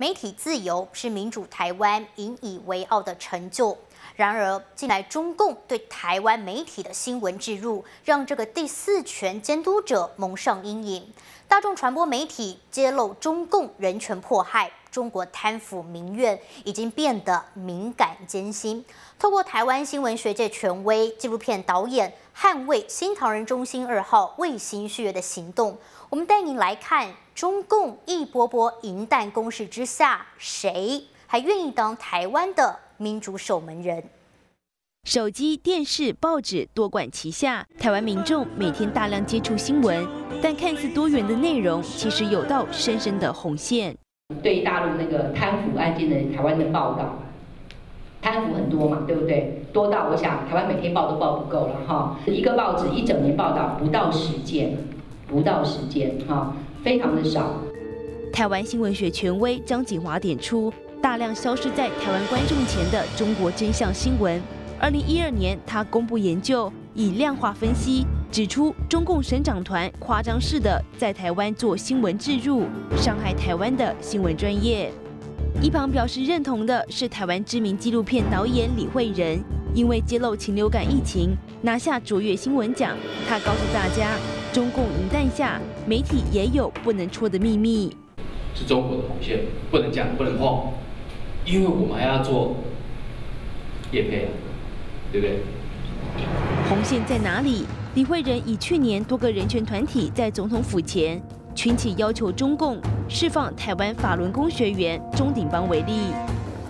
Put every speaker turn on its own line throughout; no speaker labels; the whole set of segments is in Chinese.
媒体自由是民主台湾引以为傲的成就。然而，近来中共对台湾媒体的新闻置入，让这个第四权监督者蒙上阴影。大众传播媒体揭露中共人权迫害、中国贪腐民怨，已经变得敏感艰辛。透过台湾新闻学界权威纪录片导演捍卫新唐人中心二号卫星续约的行动，我们带您来看中共一波波银弹攻势之下，谁还愿意当台湾的民主守门人？
手机、电视、报纸多管齐下，台湾民众每天大量接触新闻，但看似多元的内容，其实有道深深的红线。
对大陆那个贪腐案件的台湾的报道，贪腐很多嘛，对不对？多到我想台湾每天报都报不够了哈。一个报纸一整年报道不到十件，不到十件哈，非常的少。
台湾新闻学权威张锦华点出，大量消失在台湾观众前的中国真相新闻。二零一二年，他公布研究，以量化分析指出，中共省长团夸张式的在台湾做新闻置入，伤害台湾的新闻专业。一旁表示认同的是台湾知名纪录片导演李慧仁，因为揭露禽流感疫情拿下卓越新闻奖。他告诉大家，中共银弹下，媒体也有不能戳的秘密，
是中国的红线，不能讲，不能碰，因为我们还要做叶配。对不对？
红线在哪里？李慧仁以去年多个人权团体在总统府前群起要求中共释放台湾法轮功学员钟鼎邦为例，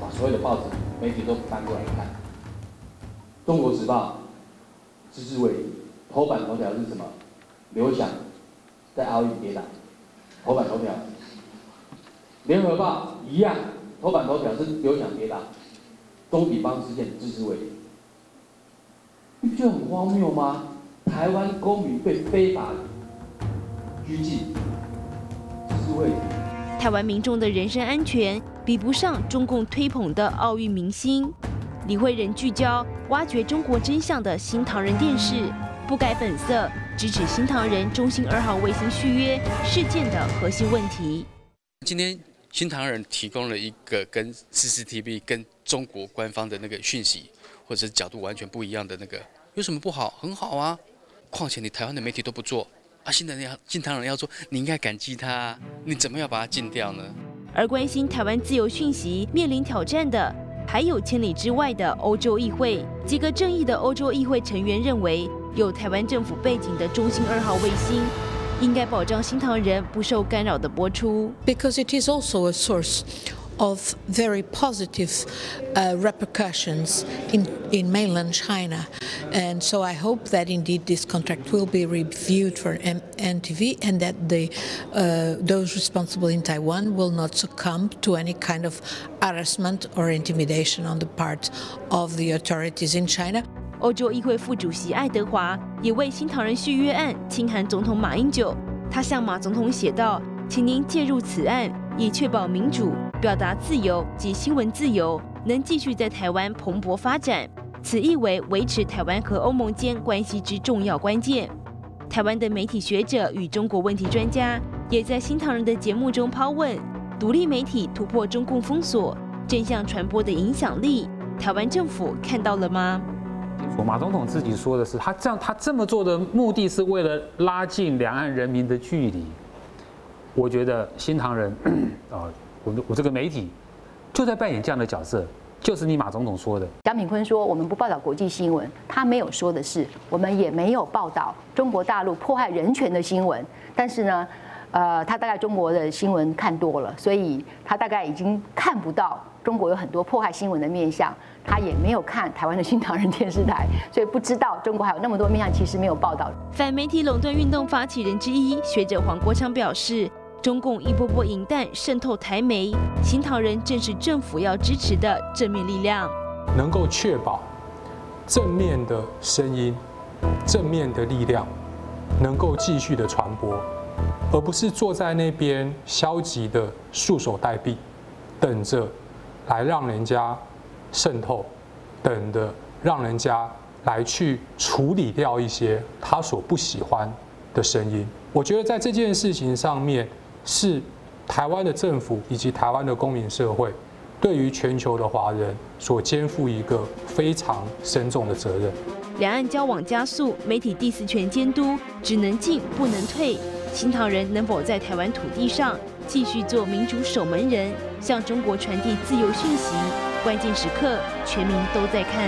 把所有的报纸媒体都翻过来看，《中国时报》支持委头版头条是什么？刘翔在奥运跌倒，头版头条。《联合报》一样，头版头条是刘翔跌倒，钟鼎邦事件支持委。不就很荒谬吗？台湾公民被非法拘禁，是为
台湾民众的人身安全比不上中共推捧的奥运明星。李慧仁聚焦挖掘中国真相的新唐人电视，不改本色，直指新唐人中心二号卫星续约事件的核心问题。
今天新唐人提供了一个跟 CCTV 跟中国官方的那个讯息。或者是角度完全不一样的那个，有什么不好？很好啊！况且你台湾的媒体都不做，啊，新的人要进唐人要做，你应该感激他，你怎么要把他禁掉呢？
而关心台湾自由讯息面临挑战的，还有千里之外的欧洲议会。几个正义的欧洲议会成员认为，有台湾政府背景的中兴二号卫星，应该保障新唐人不受干扰的播出。
Because it is also a source. of very positive uh, repercussions in, in mainland China. And so I hope that indeed this contract will be reviewed for M NTV and that the, uh, those responsible in Taiwan will not succumb to any kind of harassment or intimidation on the part of the authorities in China.
欧洲议会副主席爱德华也为新唐人续约案亲函总统马英九，他向马总统写道：“请您介入此案，以确保民主、 表达自由及新闻自由能继续在台湾蓬勃发展。此意为维持台湾和欧盟间关系之重要关键。台湾的媒体学者与中国问题专家也在新唐人的节目中抛问：独立媒体突破中共封锁，真相传播的影响力，台湾政府看到了吗？
马总统自己说的是，他这样他这么做的目的是为了拉近两岸人民的距离。我觉得新唐人，啊，我我这个媒体就在扮演这样的角色，就是你马总统说的。
蒋炳坤说，我们不报道国际新闻，他没有说的是，我们也没有报道中国大陆迫害人权的新闻。但是呢，呃，他大概中国的新闻看多了，所以他大概已经看不到中国有很多迫害新闻的面相。他也没有看台湾的新唐人电视台，所以不知道中国还有那么多面相，其实没有报道。
反媒体垄断运动发起人之一学者黄国昌表示。中共一波波引弹渗透台媒，新唐人正是政府要支持的正面力量，
能够确保正面的声音、正面的力量能够继续的传播，而不是坐在那边消极的束手待毙，等着来让人家渗透，等的让人家来去处理掉一些他所不喜欢的声音。我觉得在这件事情上面。是台湾的政府以及台湾的公民社会，对于全球的华人所肩负一个非常深重的责任。
两岸交往加速，媒体第四权监督只能进不能退。新唐人能否在台湾土地上继续做民主守门人，向中国传递自由讯息？关键时刻，全民都在看。